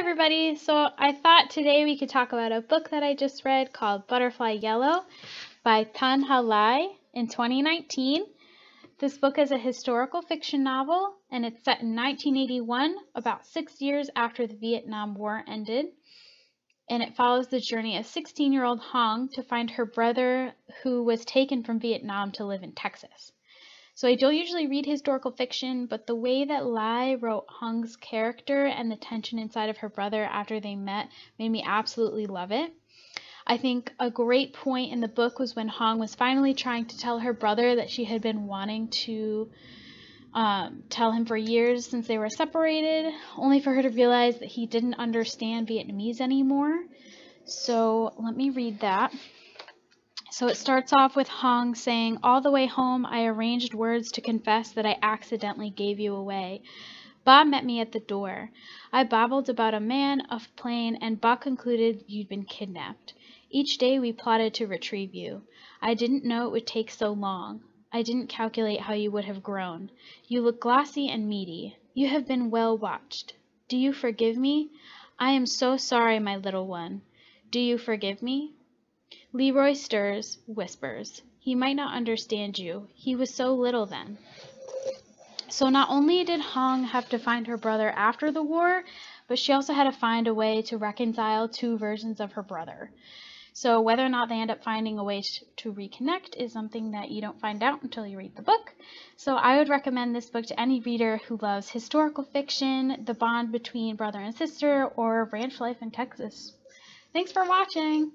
everybody. So I thought today we could talk about a book that I just read called Butterfly Yellow by Thanhha Lai in 2019. This book is a historical fiction novel and it's set in 1981, about six years after the Vietnam War ended. And it follows the journey of 16 year old Hong to find her brother who was taken from Vietnam to live in Texas. So I don't usually read historical fiction, but the way that Lai wrote Hong's character and the tension inside of her brother after they met made me absolutely love it. I think a great point in the book was when Hong was finally trying to tell her brother that she had been wanting to um, tell him for years since they were separated, only for her to realize that he didn't understand Vietnamese anymore. So let me read that. So it starts off with Hong saying, All the way home, I arranged words to confess that I accidentally gave you away. Ba met me at the door. I babbled about a man, a plane, and Ba concluded you'd been kidnapped. Each day we plotted to retrieve you. I didn't know it would take so long. I didn't calculate how you would have grown. You look glossy and meaty. You have been well watched. Do you forgive me? I am so sorry, my little one. Do you forgive me? Leroy stirs, whispers. He might not understand you. He was so little then. So not only did Hong have to find her brother after the war, but she also had to find a way to reconcile two versions of her brother. So whether or not they end up finding a way to reconnect is something that you don't find out until you read the book. So I would recommend this book to any reader who loves historical fiction, the bond between brother and sister, or ranch life in Texas. Thanks for watching!